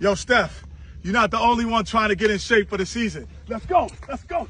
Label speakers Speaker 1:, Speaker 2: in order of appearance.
Speaker 1: Yo, Steph, you're not the only one trying to get in shape for the season. Let's go. Let's go.